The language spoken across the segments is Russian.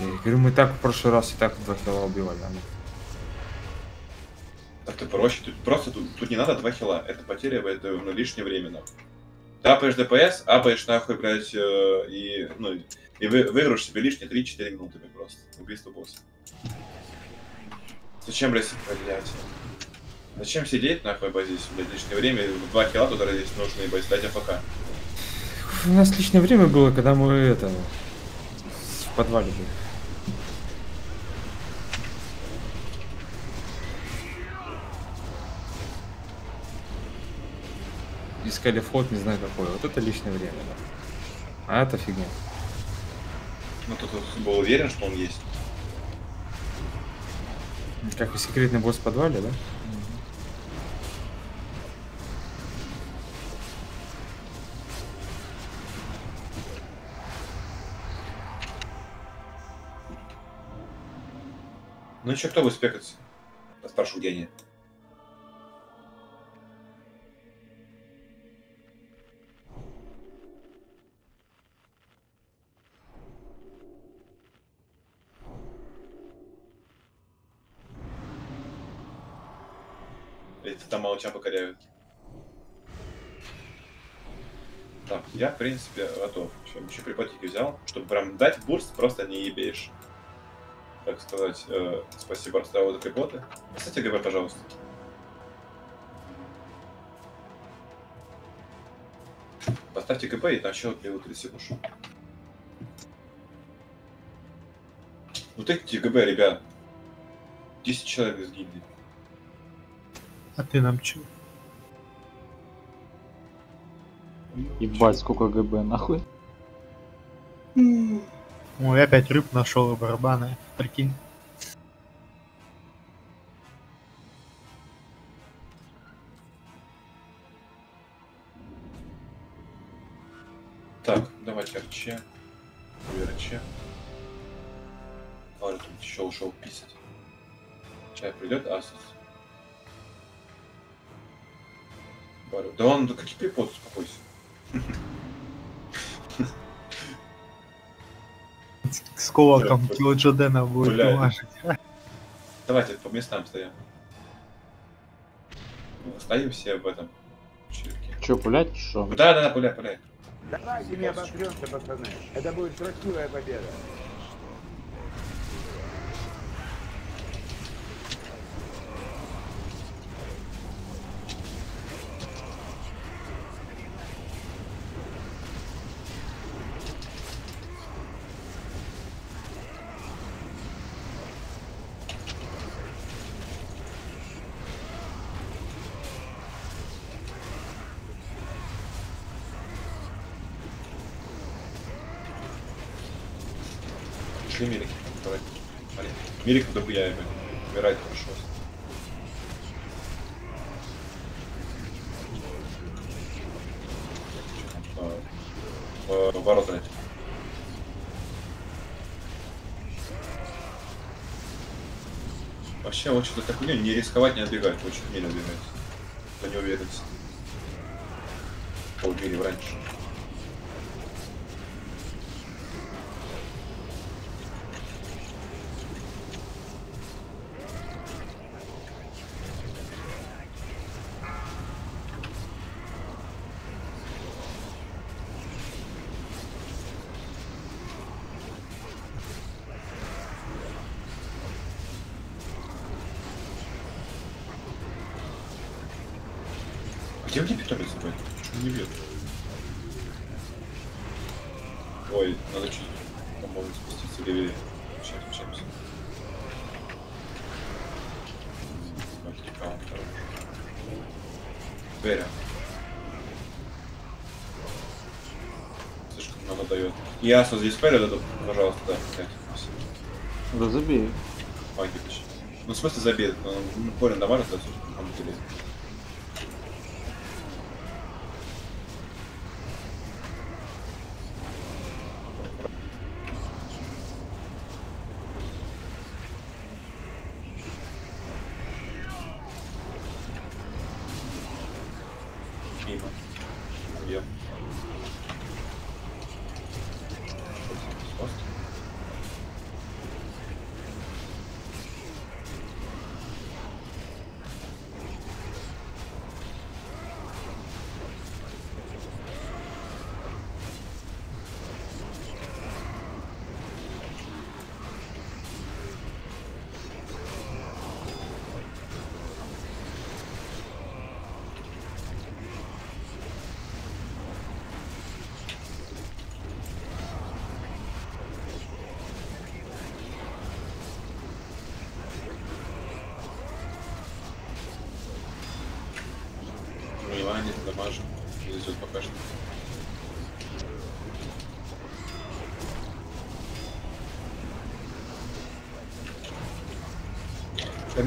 Я говорю, мы так в прошлый раз и так два кило убивали. а. Так ты проще, тут просто тут, тут не надо 2 хила, это потеря, это ну, лишнее время, нахуй. Ты апаешь ДПС, апаешь нахуй, блядь, э, и, ну, и вы, выиграешь себе лишние 3-4 минуты, блядь, просто. Убийство босса. Зачем, блядь, блядь? Зачем сидеть, нахуй, здесь, блядь, лишнее время, 2 хила, которые здесь нужны, блядь, дать АФК. У нас лишнее время было, когда мы это в подвале были. Искали вход, не знаю какой. Вот это лишнее время, да. А это фигня. Ну, тут был уверен, что он есть. Как и секретный босс в подвале, да? Ну чё, кто будет спекаться? Я спрашиваю, где они. Там молча покоряют. Так, я, в принципе, готов. Еще, еще припотики взял, чтобы прям дать бурст, просто не ебеешь. Так сказать, э, спасибо Арставу за припоты. Кстати, ГБ, пожалуйста. Поставьте ГБ и там еще левую 30 ушу. Ну тыкните ГБ, ребят. 10 человек из гильдии. А ты нам чё? Ебать, сколько ГБ, нахуй. Ой, опять рыб нашел и барабаны. Прикинь. Так, давайте РЧ. РЧ. Ладно, тут еще ушел писать. Чай придет, Асус. Барю. Да он, да какие припоты, успокойся. С кулаком Бля, Килл Джодена будет бля. мажить. Давайте по местам стоим. Стоим все в этом. Чё, пулять, что? Да, да, да, пуляй, пуляй. Давайте не обосремся, пацаны. Это будет красивая победа. Шли Мирик. Давай. Смотри. Мирик дохуя, ебать. Умирает хорошо. А, в Ворота. Вообще, вот что-то такое, не рисковать, не отбегать, очень медленно отбегать. По неуверенности. Полмили раньше. Где мне питомец забрать? Почему не бьет? Ой, надо чуть, по-моему, спуститься левее. Сейчас включаемся. Мультикаун хорош. Беря. Слишком много дает. Ясно, здесь Беря дадут, пожалуйста, да. Да забей. Почти. Ну, в смысле забит, но ну, Корин давай раздать, он будет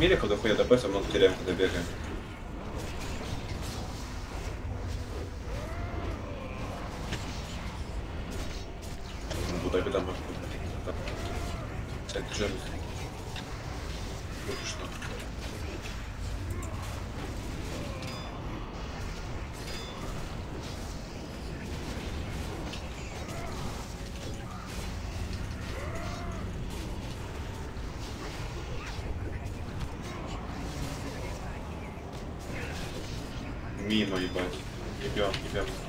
Камиля, когда ходит ДПС, много теряем, когда бегаем. Ну, Куда беда может быть? Там. Кстати, джем. Вот и что. Мимо, ебать. Ебем, ебем.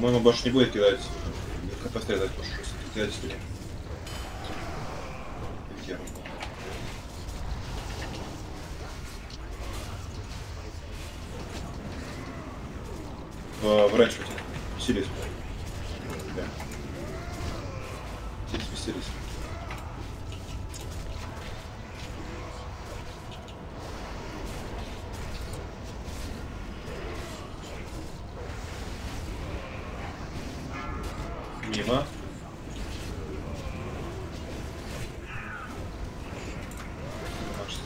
По-моему, больше не будет кидать. Как пострелять, потому кидать. В, в ранчоте. Силис. Да. Силис, Силис. Мимо. Маш.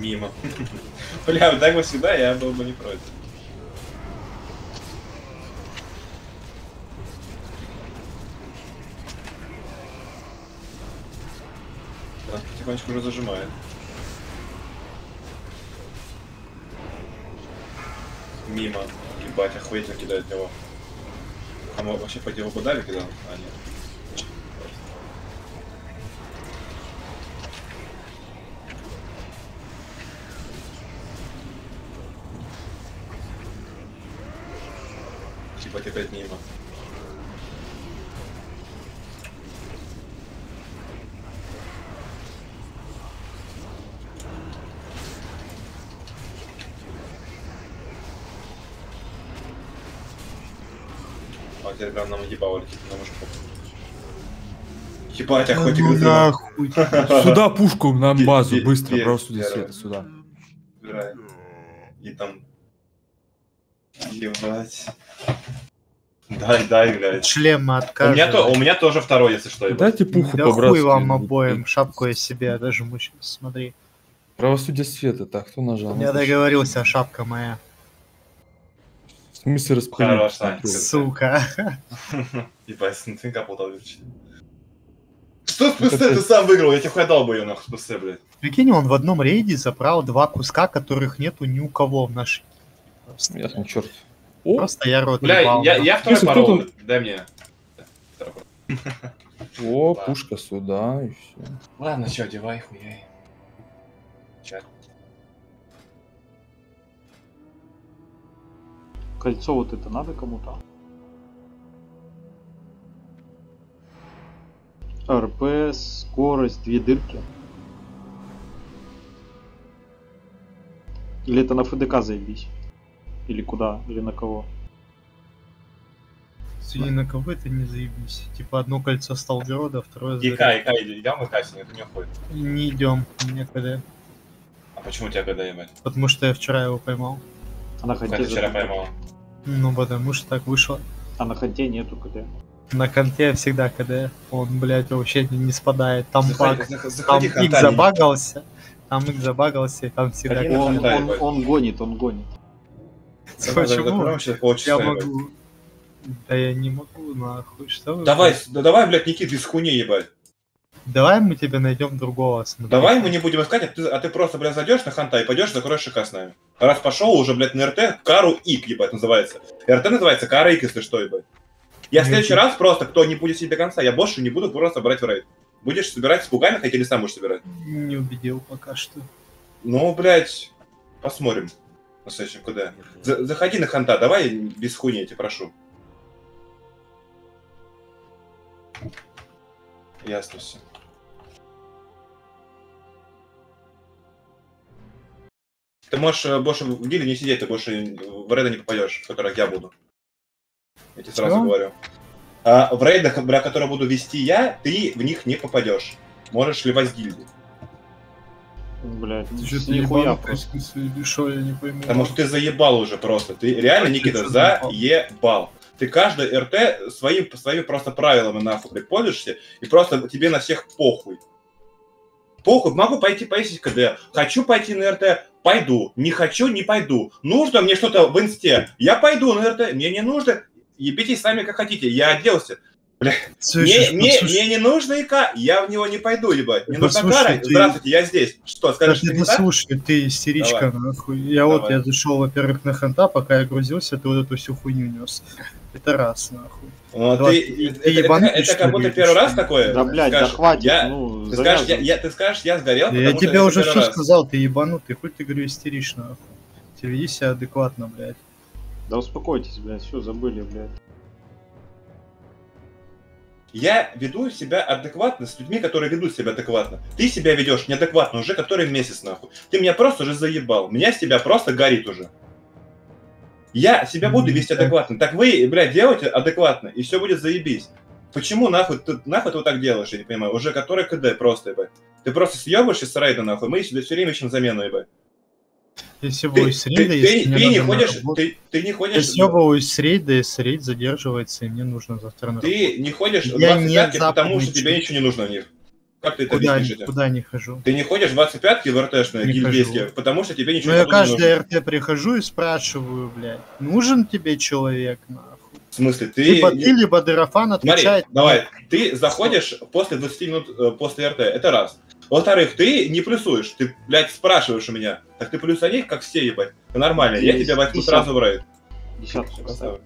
Мимо. Бля, так бы всегда я был бы не против. Да, потихонечку уже зажимает. Мимо. Ебать, охуительно кидает него. А мы вообще по его подали кидал? А, нет. Теперь прям нам ебало летит, нам уже похуй. Ебать, охотник Ну нахуй. Сюда пушку на базу, быстро, первое. света, сюда. И там... Ебать. Дай, дай, блядь. Шлемы У меня, то, у меня тоже второй, если что. Дайте пуху Да по хуй вам обоим, шапку я себе дожму сейчас, смотри. Правосудие света, так, кто нажал? Я договорился, шапка моя. В смысле. Контроль. Сука. Ебать, ты капал Что с Это ПС ты сам выиграл? Я тебе хуй дал бы ее нахуй с ПС, блядь. Прикинь, он в одном рейде забрал два куска, которых нету ни у кого в нашей. Просто, Ясно, черт. О, Просто я рот Бля, ебал, я, я второй парол. тут? Дай мне. о, пушка сюда, и все. Ладно, все, одевай, хуяй. Чат. Кольцо вот это надо кому-то? РП, скорость, две дырки. Или это на ФДК заебись? Или куда? Или на кого? Сегодня на кого это не заебись. Типа одно кольцо Сталгорода, второе ИК. ИК, идем в ИК, сегодня, ты не уходит. Не идем, некогда. А почему тебя когда ебать? Потому что я вчера его поймал. А на ханте, ты вчера поймал? Ну, потому что так вышло. а на ханте нету КД. На конте всегда КД. Он, блядь, вообще не, не спадает. Там Заходи, баг. Там заходи, Ханталь. забагался. Там X забагался, и там всегда Он, он, ебать. он гонит, он гонит. Почему? Я могу. Да я не могу, нахуй. Что вы? Давай, да давай, блядь, Никит, без хуйни, ебать. Давай мы тебе найдем другого. смотри. Давай мы не будем искать, а ты, а ты просто, блядь, зайдешь на ханта и пойдешь закроешь ШК с нами. Раз пошел уже, блядь, на РТ, Кару Ик, ебать, называется. РТ называется Кара Ик, если что, ебать. Я в следующий раз просто, кто не будет сидеть до конца, я больше не буду просто брать в рейд. Будешь собирать с пугами, хотя или сам будешь собирать? Не убедил пока что. Ну, блядь, посмотрим на следующем КД. За- заходи на ханта, давай без хуйни, я тебя прошу. Ясно все. Ты можешь э, больше в гиле не сидеть, ты больше в рейды не попадешь, в которых я буду. Я тебе сразу Чё? говорю. А в рейдах, бля, которые буду вести я, ты в них не попадешь. Можешь ливать с гильдии. Блядь, Ты что, с ты нихуя просто. я не пойму. Потому что ты заебал уже просто. Ты реально, А Никита, что заебал? Ты каждый РТ своим, своими просто правилами нахуй припользуешься, и просто тебе на всех похуй. Похуй, могу пойти повесить КД. Хочу пойти на РТ, пойду. Не хочу, не пойду. Нужно мне что-то в инсте, я пойду на РТ. Мне не нужно, ебитесь сами как хотите, я оделся. Мне, Слышишь, мне, послушай, мне не нужно ИК, я в него не пойду, ебать. Мне Да нужна кара, ты- здравствуйте, я здесь. Что, скажешь, что не так? послушай, ты истеричка, нахуй. Я вот, Давай. я зашел, во-первых, на ханта, пока я грузился, ты вот эту всю хуйню нес. Это раз, нахуй. Да, ты, ты- это, ты это- это как будто ли, первый раз такое. Да, блядь, да Скажешь, хватит, я- ну, ты, скажешь, я, я- ты скажешь, я сгорел, Я тебе уже все раз. сказал, ты ебанутый, хоть ты, говорю, истеришь, нахуй. Ты веди себя адекватно, блядь. Да успокойтесь, блядь, все, забыли, блядь. Я веду себя адекватно с людьми, которые ведут себя адекватно. Ты себя ведешь неадекватно уже который месяц, нахуй. Ты меня просто уже заебал. Меня с тебя просто горит уже. Я себя буду вести адекватно. Так вы, блядь, делайте адекватно, и все будет заебись. Почему нахуй ты, нахуй ты вот так делаешь, я не понимаю. Уже который КД просто, ебать. Ты просто съебываешься с рейда, нахуй. Мы все время ищем замену, ебать. Я Ты, съебываюсь с ты- рейда, ты- если ты мне не ходишь, ты, ты не Я ходишь, съебываюсь с рейда, если рейд задерживается, и мне нужно завтра на ты не ходишь в Я не 25 потому что тебе ничего не нужно в них. Как ты это Куда, объяснишь ни- это? куда не хожу. Ты не ходишь в 25-ки в РТшные, Не гильдейские, хожу. потому что тебе ничего Ну я не нужно. каждый РТ прихожу и спрашиваю, блядь, нужен тебе человек, нахуй? В смысле, ты... Либо ты, либо Дерафан Смотри, отвечает. давай, ты заходишь после 20 минут э, после РТ, это раз. Во-вторых, ты не плюсуешь, ты, блядь, спрашиваешь у меня. Так ты плюсани, как все, ебать. Нормально, я тебя возьму сразу в рейд. Десятку поставь.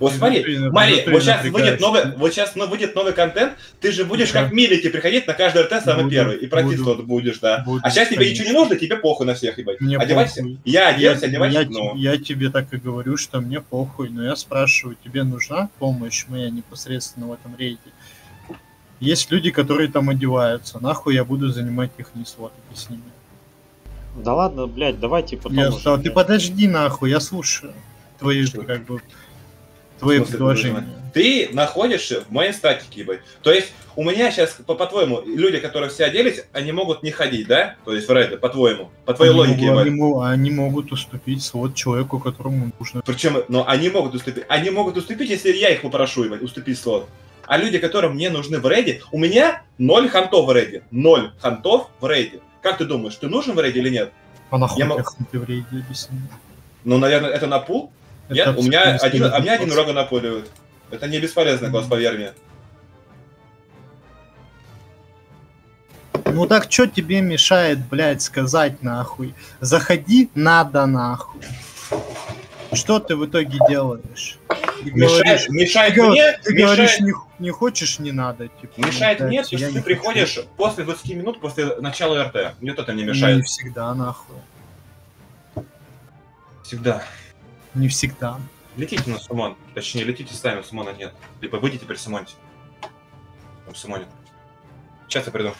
Вот смотри, внутри- смотри, внутри вот сейчас выйдет новый, вот сейчас ну, выйдет новый контент, ты же будешь Да. как милики приходить на каждый РТ самый Буду, первый, и пройти буду. будешь, да. Буду, а сейчас тебе конечно. ничего не нужно, тебе похуй на всех, ебать. Мне Одевайся. похуй. Я Я, оделся, одевайся, я те- я тебе так и говорю, что мне похуй, но я спрашиваю, тебе нужна помощь моя непосредственно в этом рейде? Есть люди, которые там одеваются, нахуй я буду занимать их не слот, объясни мне. Да ладно, блядь, давайте потом Я уже, ты подожди нахуй, я слушаю твои, Что? как бы, твои предложения. Ты находишься в моей статике, ебать. То есть у меня сейчас, по- по-твоему, люди, которые все оделись, они могут не ходить, да? То есть в рейды, по-твоему. По твоей Они логике, могут- ебать. они, мо- они могут уступить слот человеку, которому нужно. Причем, но они могут уступить. Они могут уступить, если я их попрошу, ебать, уступить слот. А люди, которым мне нужны в рейде, у меня ноль хантов в рейде. Ноль хантов в рейде. Как ты думаешь, ты нужен в рейде или нет? А нахуй Я мо- их ты в рейде объясни. Ну, наверное, это на пул? Нет, Это у меня один, а меня один вопрос. рога напуливает. Это не бесполезный класс, поверь мне. Ну так что тебе мешает, блядь, сказать нахуй? Заходи, надо нахуй. Что ты в итоге делаешь? Ты Мешает, говоришь, мешает ты, мне, ты мешает, говоришь, не, не хочешь, не надо. Типа, мешает ну, мне, то, я что ты не приходишь хочу. после 20 минут после начала РТ. Мне это мне Не мешает. всегда, нахуй. Всегда. Не всегда. Летите на Сумон. Точнее, летите сами, Сумона нет. Либо выйдите при Сумонте. Там Сумонит. Сейчас я приду.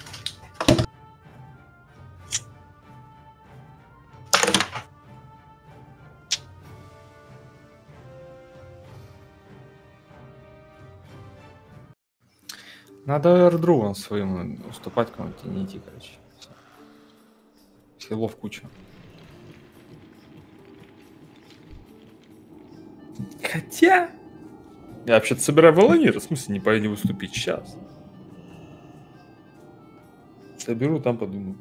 Надо airdrovом своим уступать кому-то, не идти, короче. Всё. Хилов куча. Хотя... Я вообще-то собираю волонира, в смысле не пойду выступить сейчас. Соберу, там подумаю.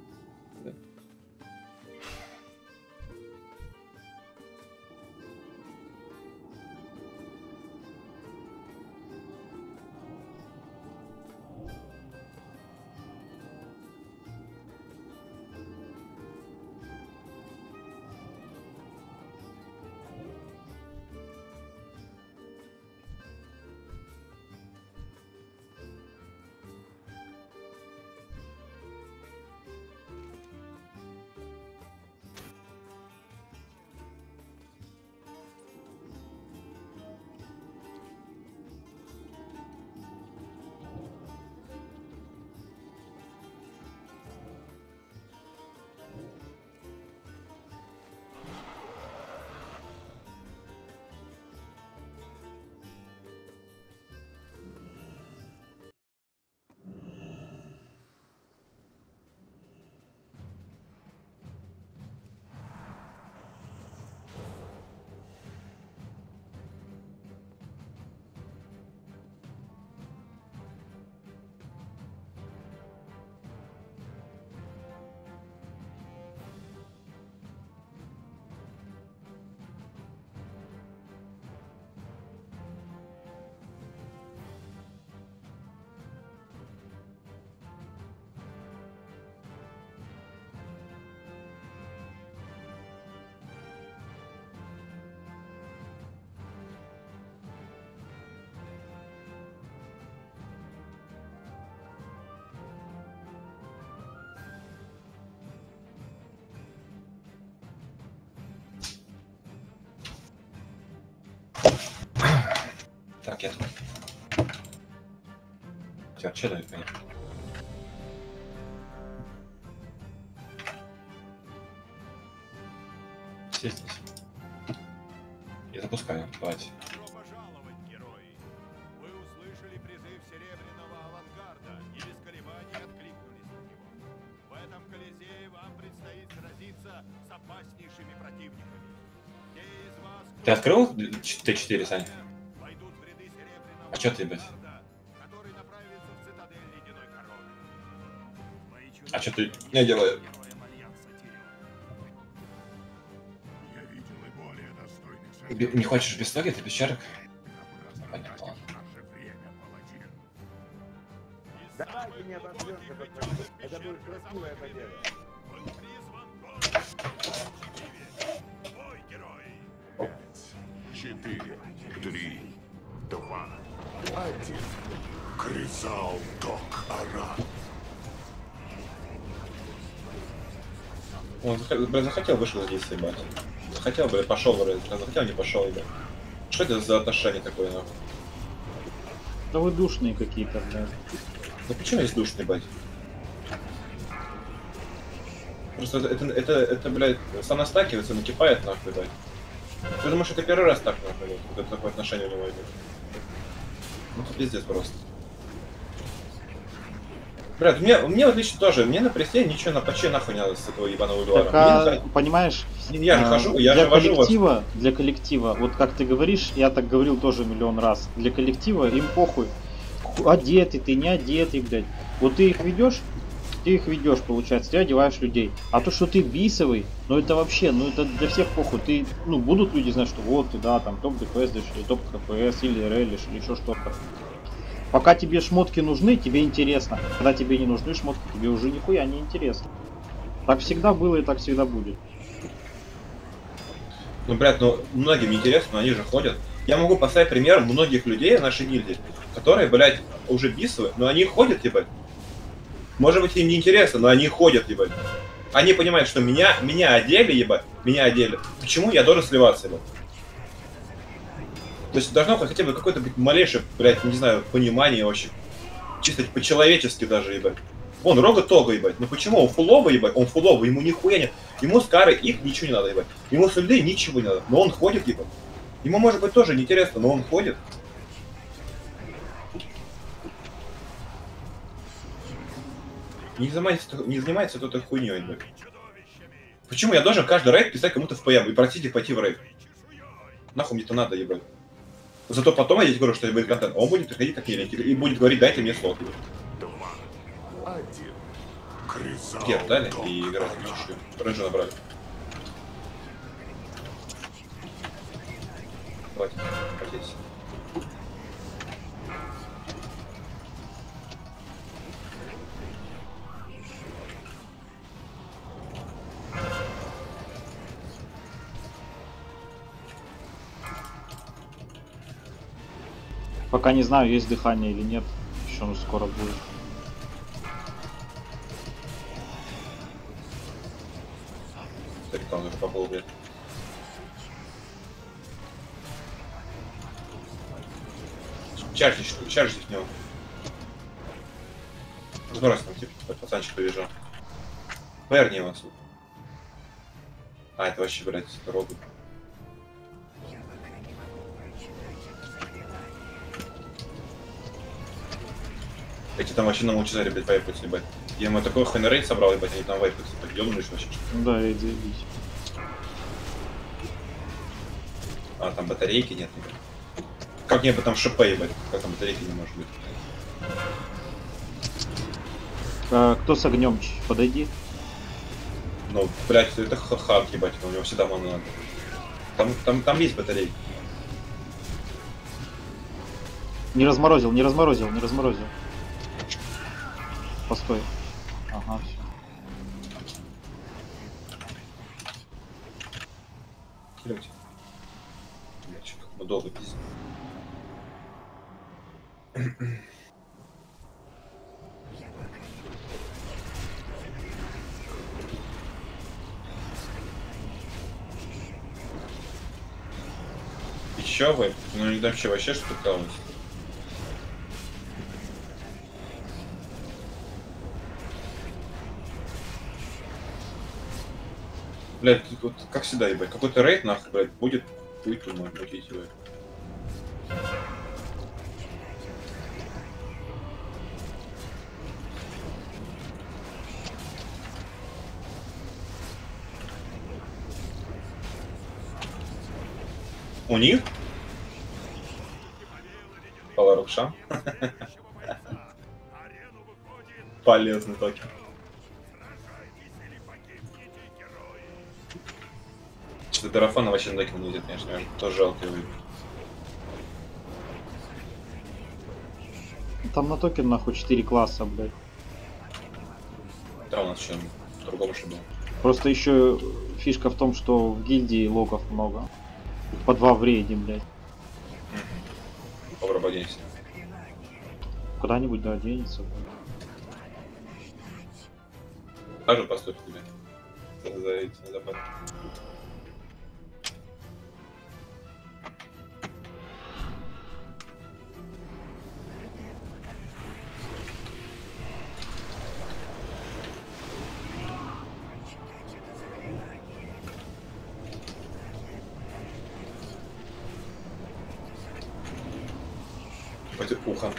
Вам предстоит сразиться с опаснейшими противниками. Те из вас, кто Ты открыл Т4, Саня? Чё ты, блядь? А что ты не героям Альянса Тирион. Я видел и Блядь, захотел, вышел здесь, ебать. Захотел, блядь, пошел, блядь. Захотел, не пошел, ебать. Что это за отношение такое, нахуй? Да вы душные какие-то, блядь. Ну почему есть душный, блядь? Просто это, это, это, блядь, сам настакивается, накипает, нахуй, блядь. Ты думаешь, это первый раз так, нахуй, вот, такое отношение у него идет? Ну, это пиздец просто. Блядь, мне, мне вот лично тоже, мне на прессе ничего на поче нахуй не надо с этого ебаного Мне а, нахуй- понимаешь, Я же а, хожу, я для же вожу вас. коллектива, для коллектива, вот как ты говоришь, я так говорил тоже миллион раз, для коллектива им похуй, Ху- одетый ты, не одетый, блядь. Вот ты их ведешь, ты их ведешь, получается, ты одеваешь людей. А то, что ты бисовый, ну это вообще, ну это для всех похуй. Ты, ну, будут люди знать, что вот ты, да, там топ ДПС или топ КПС, или релишь, или еще что-то. Пока тебе шмотки нужны, тебе интересно. Когда тебе не нужны шмотки, тебе уже нихуя не интересно. Так всегда было и так всегда будет. Ну, блядь, ну, многим интересно, но они же ходят. Я могу поставить пример многих людей в нашей гильдии, которые, блядь, уже бисовые, но они ходят, ебать. Может быть, им не интересно, но они ходят, ебать. Они понимают, что меня, меня одели, ебать, меня одели. Почему я должен сливаться, ебать? То есть должно хотя бы какое-то быть малейшее, блядь, не знаю, понимание вообще. Чисто по-человечески даже, ебать. Вон, Рога Тога, ебать. Ну почему? Он фуловый, ебать, он фуловый, ему нихуя нет. Ему с Карой их ничего не надо, ебать. Ему с людей ничего не надо. Но он ходит, ебать. Ему может быть тоже неинтересно, но он ходит. Не занимается, не занимается кто-то хуйней, блядь. Почему я должен каждый рейд писать кому-то в ПМ и просить их пойти в рейд? Нахуй мне это надо, ебать. Зато потом я тебе говорю, что будет контент. Он будет приходить как миленький и будет говорить, дайте мне слот. Гер дали и играть. Рейнджа набрали. Давайте, хотите. Пока не знаю, есть дыхание или нет. Еще оно скоро будет. Старикам уже по полу, блядь. Чаржись, чаржись в него. Сбрось там, типа, пацанчик побежал. Верни его отсюда. А, это вообще, блядь, робот. Эти там вообще на молчазаре, блядь, вайпаются, ебать. Я ему такой хенрейт собрал, ебать, они там вайпаются, ебать, ёбнулись вообще. Ну да, иди, иди. А, там батарейки нет, ебать. Как мне бы там ШП, ебать, как там батарейки не может быть. А, кто с огнем? Подойди. Ну, блядь, это х- хак, ебать, у него всегда мана надо. Там, там, там есть батарейки. Не разморозил, не разморозил, не разморозил. Постой. Ага, все. Блядь. Блядь, что как бы долго пиздец. Еще вы? Ну не вообще вообще что-то Блядь, вот как всегда, ебать, какой-то рейд, нахуй, блядь, будет хуйту мутить, ебать. У них? Паларукша. Полезный токен. Дарафана вообще на доке не идет, конечно, тоже жалко его. Там на токен нахуй 4 класса, блядь. Да, у нас еще другого что было. Просто еще фишка в том, что в гильдии логов много. По два в рейде, блядь. Попробуйся. Куда-нибудь, да, денется. блядь. Также поступит тебе. За, за эти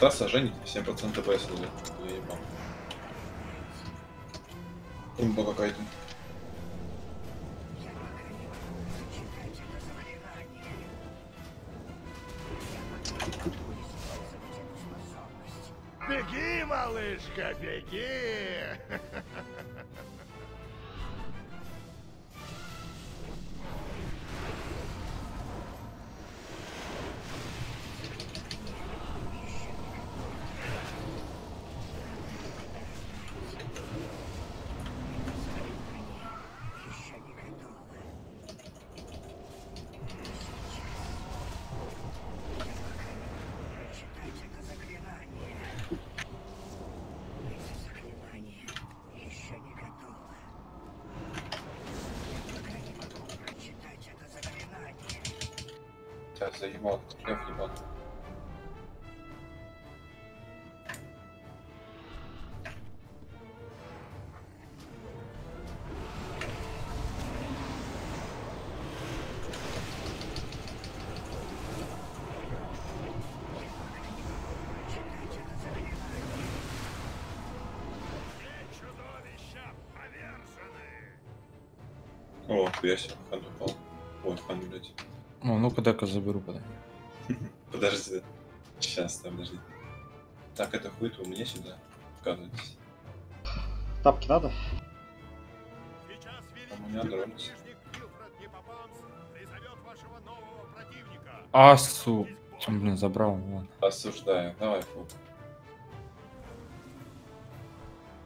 Ханта сожжение 7% ДПС дали. Я ебал. Имба какая-то. Беги, малышка, беги! О, я себе хан упал. Ой, хан, блядь. О, ну-ка дай-ка заберу подай. Подожди. Сейчас, там, подожди. Так, это хуй-то у меня сюда. Оказывается. Тапки надо? Там у меня дрон. мятежник Вилфред Непопамс призовет вашего нового противника. Асу. Блин, забрал, ладно. Осуждаю. Давай, фу.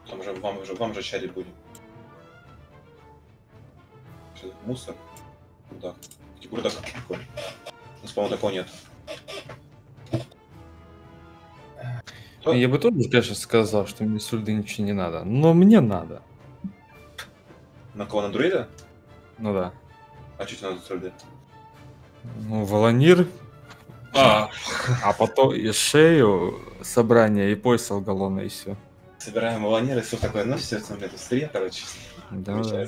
Там же вам же вам же чарить будем. Мусор. Курдак. Где курдак? У нас, по-моему, такого нет. Что? Я бы тоже, конечно, сказал, что мне сульды ничего не надо. Но мне надо. На кого? На друида? Ну да. А что тебе надо сольды? Ну, Волонир. А, а потом и шею, собрание, и пояс алгалона, и все. Собираем волонеры, все такое, ну все, это быстрее, короче. Да, да.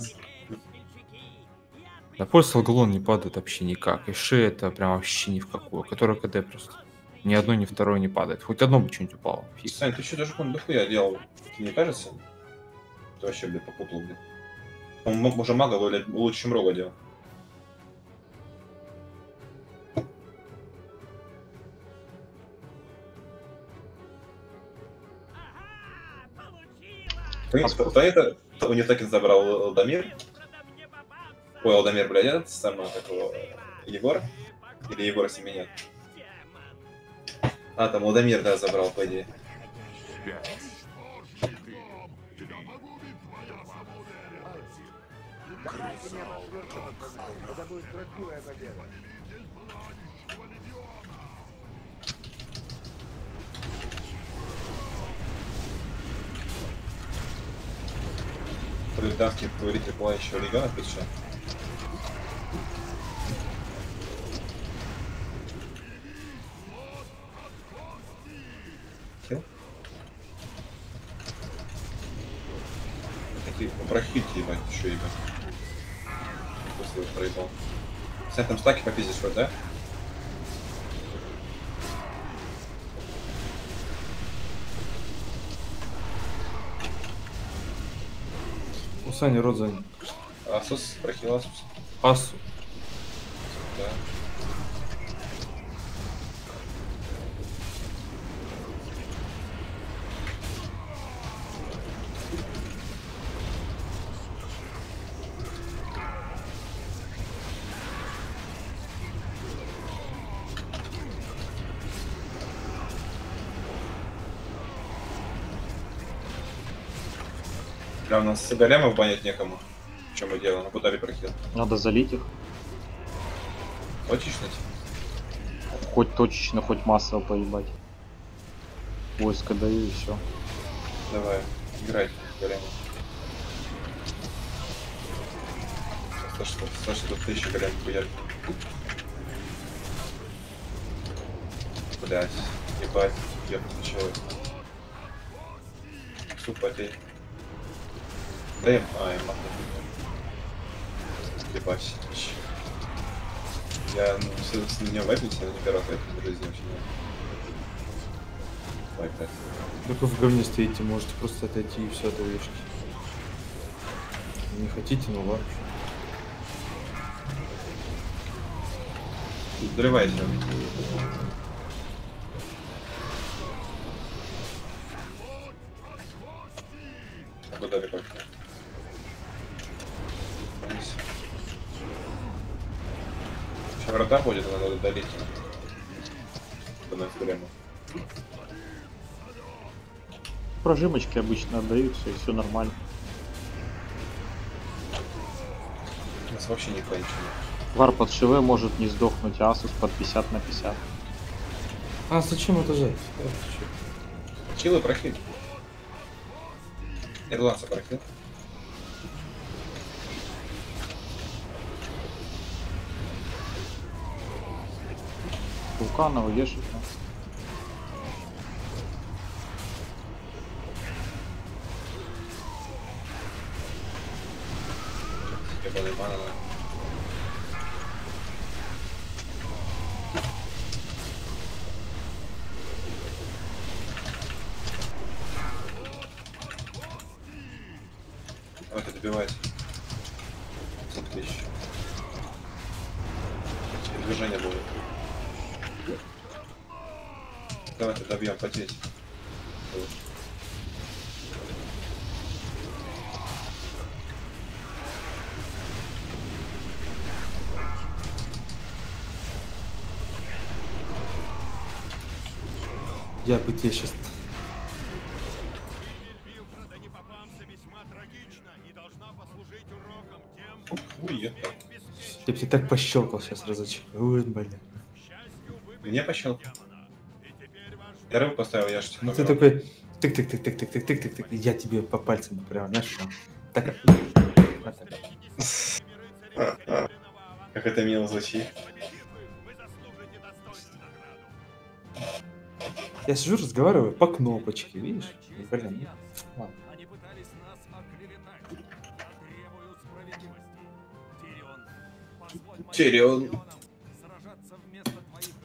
Да пояс алгалон не падает вообще никак. И шея это прям вообще ни в какую. Которая КД просто. Ни одно, ни второе не падает. Хоть одно бы что-нибудь упало. Фиг. Сань, ты что даже он дохуя делал? Тебе не кажется? Ты вообще, блядь, попутал, блядь. Он уже мага, блядь, лучше, чем Рога делал. Кто кто это? У них таки забрал Алдамир. Ой, Алдамир, блядь, этот самый, такого, Егор? Или Егора Семенят? А, там Алдамир, да, забрал, по идее. Пять, четыре, три, два, Давайте мне Кстати, там стаки попиздишь хоть, да? У Сани рот занят. Асус, прохил Асус. Асу. Да, у нас големов банить некому. В чем мы делаем? Ну куда ли прохил? Надо залить их. Хочешь найти? Хоть точечно, хоть массово поебать. Войско даю и все. Давай, играй, что? За что тут тысяча голем хуярь? Блять, ебать, ебать, человек. Супотей. Да им, а, им махнуть. Ебать. Я, ну, с, с меня вайпнуться, но не первый раз в жизни вообще не. Вайпать. Только в говне стоите, можете просто отойти и все от вешки. Не хотите, ну ладно. Взрывайся. Нас время. Прожимочки обычно отдаются и все нормально. У нас вообще не кончено. Вар под ШВ может не сдохнуть, а Асус под 50 на 50. А зачем это чё? Чилы прохил. Ирландца прохил. Вулкана вешать. Я бы тебе сейчас... Я бы так пощелкал сейчас разочек. Ой, блин. К счастью, вы Меня пощел. демона. И теперь ваш Я рыбу поставил, я ж Ну ты такой... Тык-тык-тык-тык-тык-тык-тык-тык. Я тебе по пальцам прям, знаешь, что? Так. Как это мило звучит. Я сижу, разговариваю по кнопочке, видишь? Блин, ну, ладно. Тирион,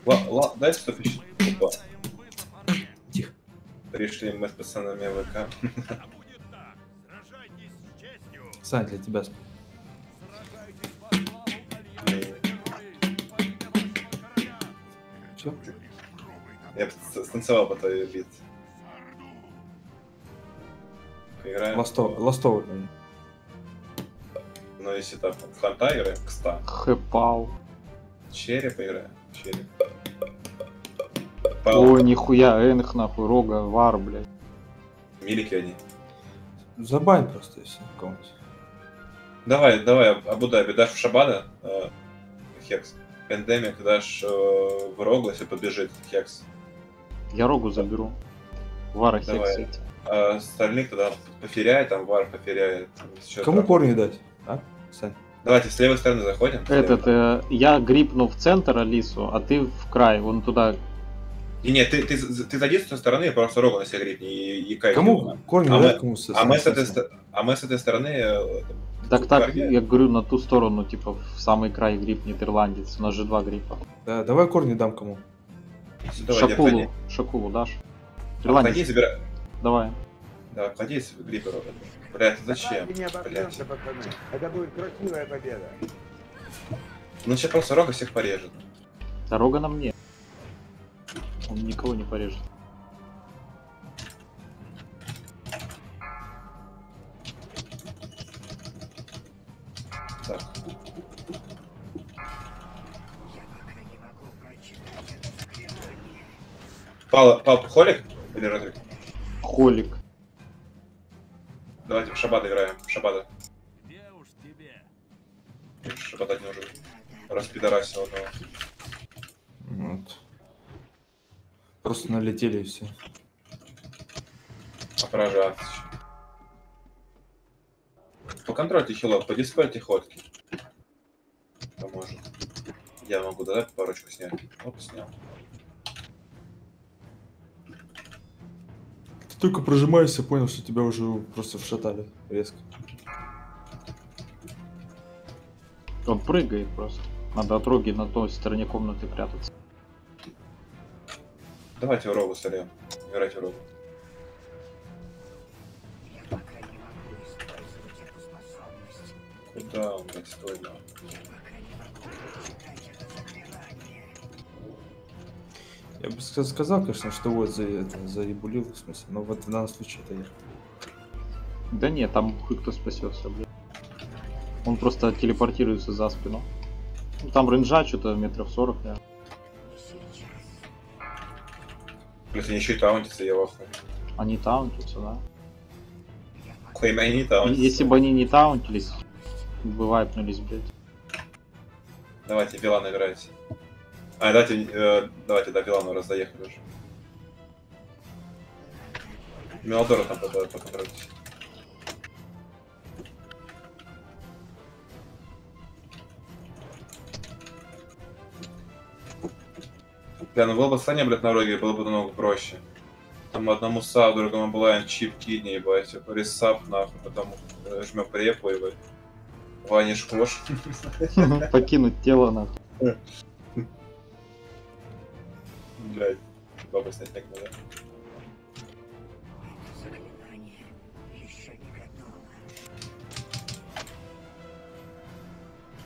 Ла, ла, дай стопищ. Мы Опа. Тихо. Пришли мы с пацанами ВК. С честью. Сань, для тебя. Станцевал по твоей бит. Поиграем. Ластов, ластовый. Но если там в ханта играем, кста. Хэпал. Черри поиграем. Черри. Ой, нихуя, Энх нахуй, Рога, Вар, блядь. Милики они. Забань просто, если кого-нибудь. Давай, давай, Абу-Даби, дашь в Шабада, э, Хекс. Пандемик, дашь э, в Рогу, если побежит Хекс. Я Рогу заберу. Вара Давай. хексить. А остальных тогда поферяй, там Вар поферяет. Кому там. корни дать? А? Сань. Давайте с левой стороны заходим. Этот, э, я грипну в центр Алису, а ты в край, вон туда. Не, не, ты, ты, ты зайди с той стороны, просто Рогу на себя грипни и, и кайф. Кому корни А дать, мы- кому с- А мы, с этой, а мы с этой стороны э, Так так, я говорю, на ту сторону, типа, в самый край грипп нидерландец. У нас же два гриппа. Да, давай корни дам кому. Давай, Шакулу. Шакулу дашь? Обходи, Ирландец, забирай. давай. Да, обходи гриппер. Блядь, зачем? Пацаны. Это будет красивая победа. Ну сейчас просто рога всех порежет. Дорога на мне. Он никого не порежет. Пал, Пал, Холик или Родрик? Холик. Давайте в Шабада играем. Шабада. Где уж тебе? Шабадать не нужен. Распидорасил одного. Вот. Просто налетели и все. Поражаться. Поконтрольте хилов, подиспайте ходки. Поможет. Я могу, да, парочку снять? Оп, снял. Ты только прожимаешься, понял, что тебя уже просто вшатали резко. Он прыгает просто. Надо от роги на той стороне комнаты прятаться. Давайте в рогу стреляем. Играйте в рогу. Куда он, блядь, стоит? да? Я бы ска- сказал, конечно, что вот за это заебулил, в смысле, но вот в данном случае это я. Да нет, там хуй кто спасется, блин. Он просто телепортируется за спину. Ну, Там рейнджа что-то метров 40, да. Если не еще и таунтится, я вахну. Они таунтятся, да. Клейм они таунтятся. Если бы они не таунтились, бы вайпнулись, блядь. Давайте Вилана играйте. А, давайте, э, давайте до Вилана раз доехали уже. Мелодора там поконтролируйте. Бля, ну было бы Саня, блядь, на роге, было бы намного проще. Там одному саб, другому была чип кидни, ебать, ресап, нахуй, потом э, жмем препу, ебать. Ваниш кош. Покинуть тело, нахуй. Блядь, баба снять так надо.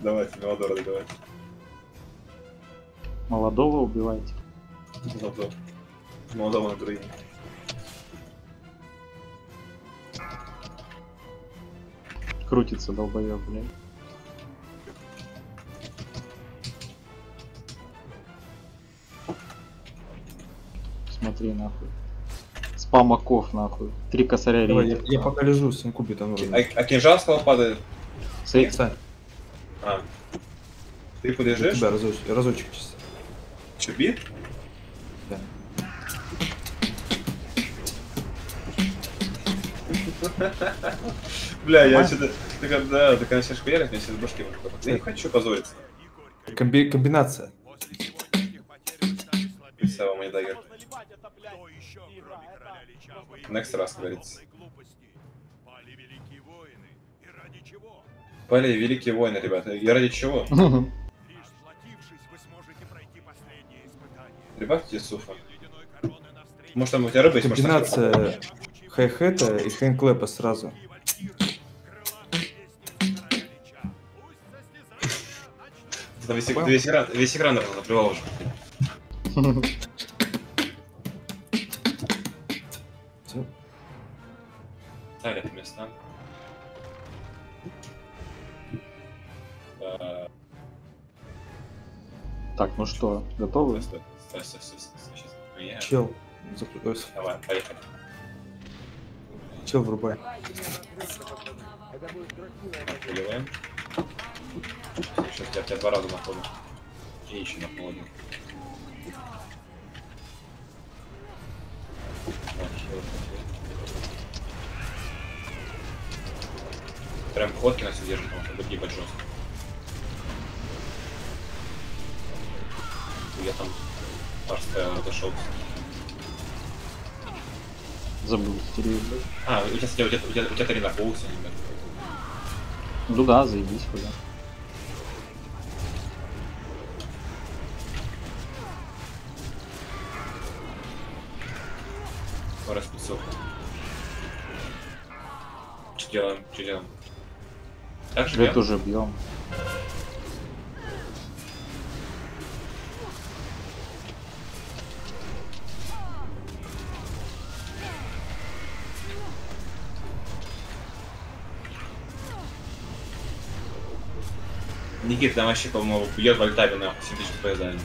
Давайте, Мелодора добивайте. Молодого убивайте. Молодого. Молодого на Украине. Крутится долбоёб, блядь. Смотри, нахуй. Спам оков, нахуй. Три косаря Давай, я, я пока лежу с там. А, а кинжал сказал падает. Сейф. А. Ты подлежишь? тебя разочек, разочек чисто. Чуби? Да. Бля, я что-то... Ты когда, ты когда начинаешь хуярить, мне сейчас башки. Я не хочу позориться. Комби- комбинация. Короля Лича, выиграл Next раз, говорится. Пали великие воины. И ради чего? Пали великие войны, ребята. И ради чего? Прибавьте суфа. Может там у тебя рыба есть? Комбинация хай-хета и хэнклэпа сразу. Весь, экран, весь экран заплевал уже. Местам. Да, Так, ну что, готовы? стой, стой, стой, стой, стой, стой, сейчас поменяю. Чел. зап- ой, Давай, поехали. Чел врубай. Выливаем. Сейчас я тебя два раза находу. И еще находу. Прям ходки нас держит, потому что другие жестко. Я там Парская отошел. Забыл блядь. А, у тебя, у тебя, у тебя, у тебя, у тебя три на паусе, Ну да, заебись, хуя. Пора спецов. Что делаем? Что делаем? Так же Это уже бьем. Никита там вообще, по-моему, бьет вольтами на 7000 ПС дали.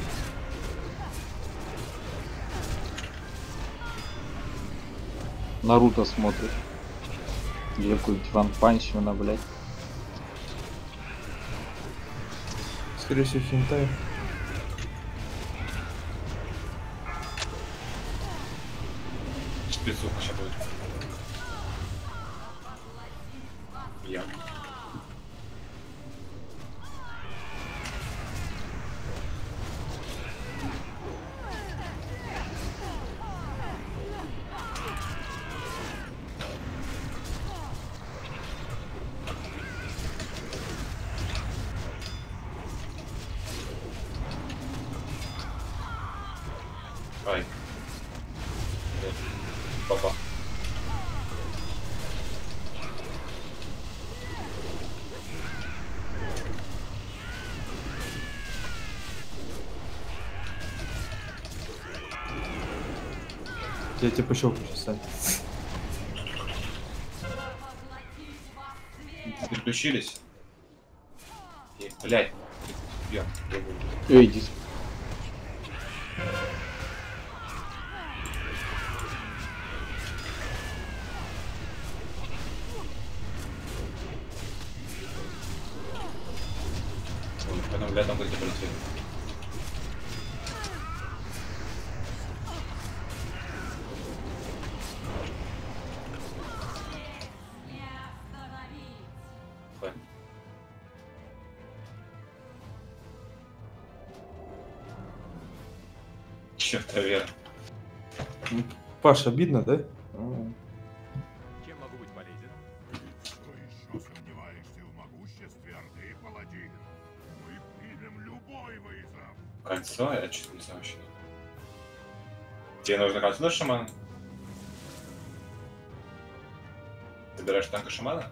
Наруто смотришь. Или какой-нибудь Ван Панчмана, блядь. Скорее всего, хентай. Спецуха Я тебе пощелкаю сейчас, Сань. Переключились. И, блядь. Я. Эй, иди. Паш, обидно, да? Чем могу быть полезен? Что еще сомневаешься в могуществе Орды, паладин? Мы примем любой вызов. Кольцо? Я что не знаю вообще. Тебе нужно кольцо на шамана? Собираешь танка шамана?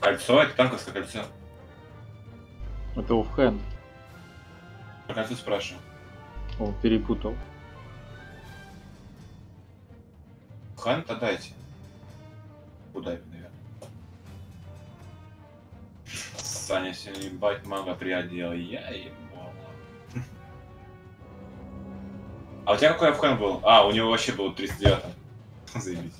Кольцо? Это танковское кольцо. Это оффхенд. Про кольцо спрашиваю. О, перепутал. Ханта дайте. Куда наверное? Саня сегодня ебать мага приодел. Я ебал. А у тебя какой обхан был? А, у него вообще был 39 Заебись.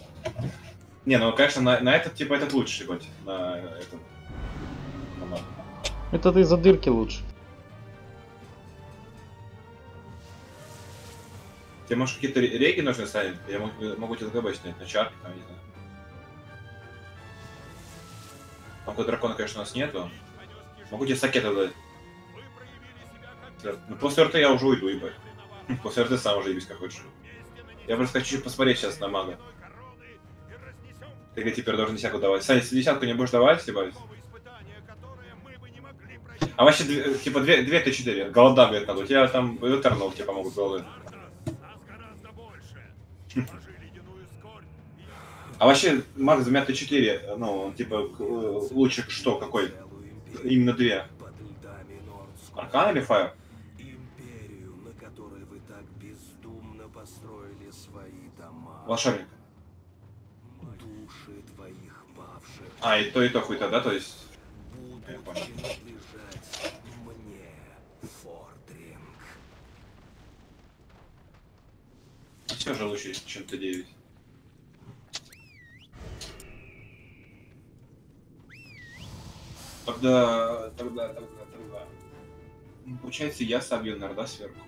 Не, ну конечно, на, на этот типа этот лучше ебать. На этот. на мага. Это ты за дырки лучше. Тебе, может, какие-то ре- реги нужны станет? Я могу, могу тебе ЛГБ снять на чарке, там, не знаю. Там какой дракона, конечно, у нас нету. Могу тебе сакета дать. Ну, после РТ я уже уйду, ебать. После РТ сам уже ебись как хочешь. Я просто хочу посмотреть сейчас на мага. Ты теперь должен десятку давать. Саня, десятку не будешь давать, ебать. А вообще, две- типа, две, две ты четыре. Голода, говорит, надо. У тебя там Этернал тебе помогут голоды. А вообще, Макс за Т 4 ну, типа, э, лучше что, какой? Именно две. Аркан или Фаер? Империю, на которой вы так бездумно построили свои дома. Волшебник. Души твоих павших А, и то, и то хуй-то, да, то есть... Будут понял. принадлежать мне, Фордринг. Все же лучше, чем Т9. Тогда, тогда, тогда, тогда. Ну, Получается, я собью Нарда сверху.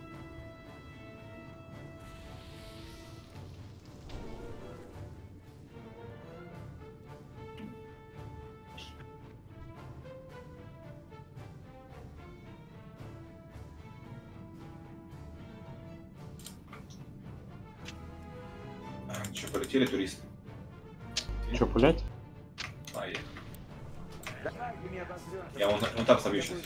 Че, полетели туристы? Че, пулять? А, я. Я вон, там собью сейчас.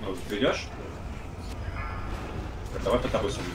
Ну, ты идешь? Давай по тобой собью.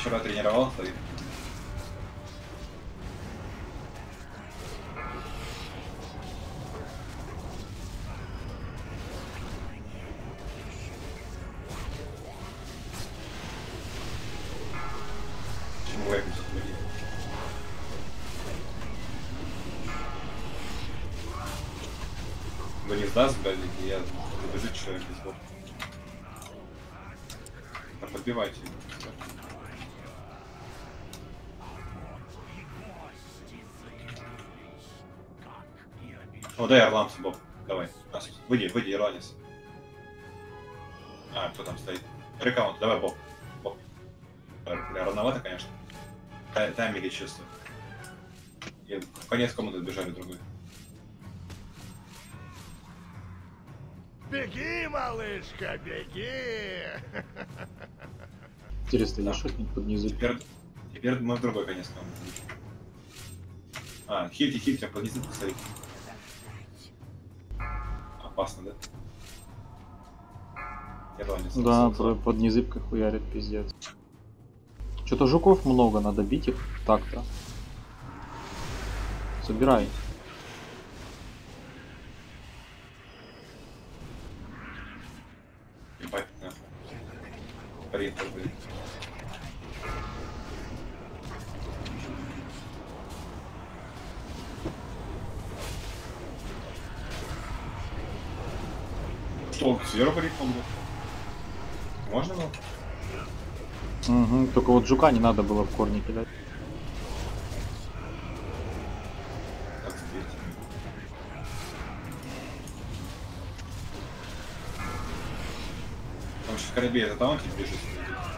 Вчера, я вчера тренировал, стоит. Почему я не сдаст, блядь, и я забежит человек из бока. Подбивайте. О, дай Орлам Боб. Давай. Выйди, выйди, Ирландец. А, кто там стоит? Рекаунт, давай, Боб. Боб. Рановато, конечно. Тай- Таймили чисто. И в конец комнаты бежали другой. Беги, малышка, беги! Интересно, Да. есть шотник под низу? Теперь, теперь мы в другой конец комнаты. А, хильте, хильте, поднесли поставить. Опасно, да? Да, под незыбкой хуярит, пиздец. Что-то жуков много, надо бить их так-то. Собирай. Ебать, нахуй. Сверху был? Можно было? Угу, только вот жука не надо было в корни кидать. Потому что в корабе это таунти бежит. Что ты,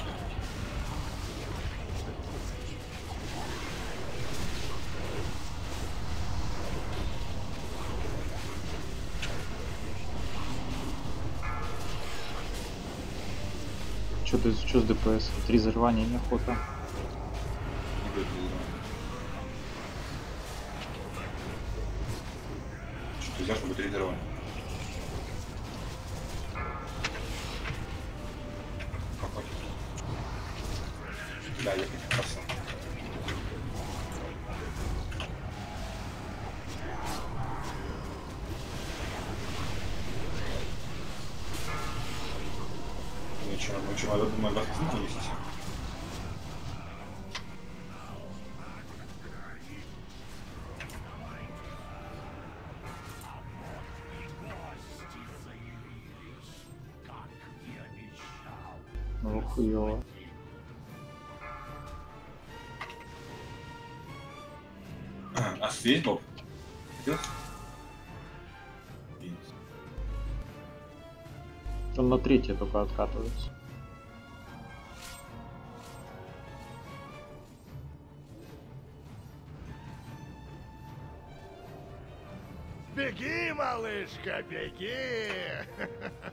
что с ДПС? Три зарвания неохота. Есть. Он на третье только откатывается. Беги, малышка, беги!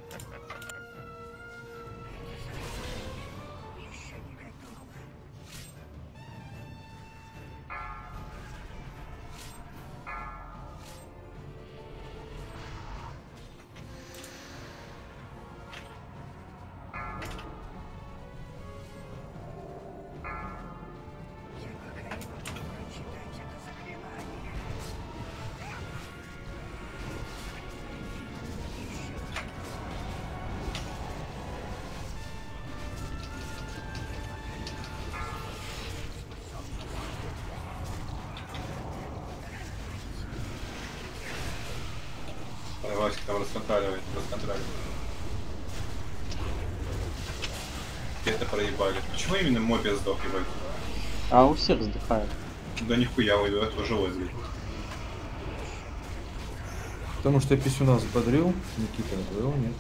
носик там расконтроливает, расконтроливает. Это проебали. Почему именно Моби сдох, ебать? А у всех вздыхают. Да нихуя, у этого живой злит. Потому что я писюна взбодрил, Никита, твоего нет.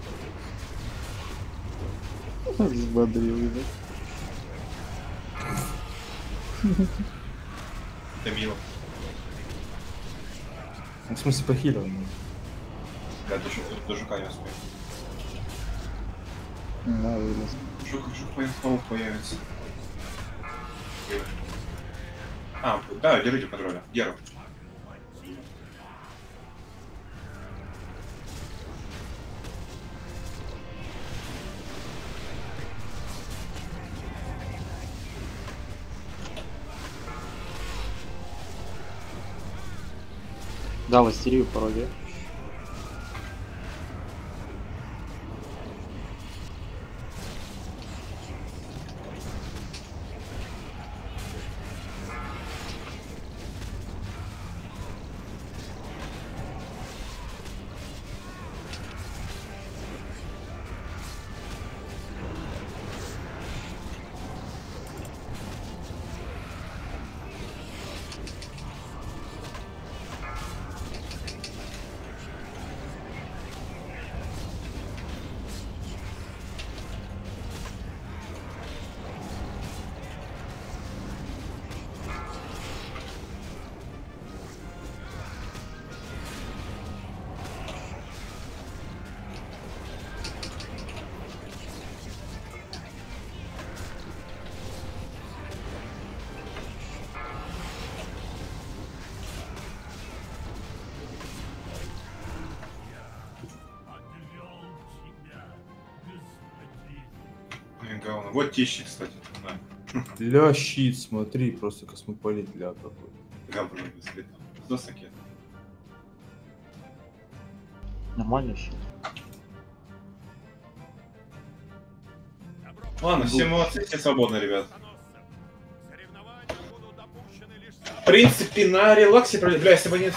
Взбодрил, ебать. Это мило. Ну, в смысле, похилил. Ну. Да, до, до жука не успею. Да, вылез. Жук, жук по- паук появится. А, да, держите контроля. Геру. Дал истерию пародия. Тищи, кстати. На. Ля, щит, смотри, просто космополит, ля какой. Говно, если Что с таким? Нормально щит. Ладно, все молодцы, все свободны, ребят. Соревнования будут допущены лишь В принципе, на релаксе, бля, если бы не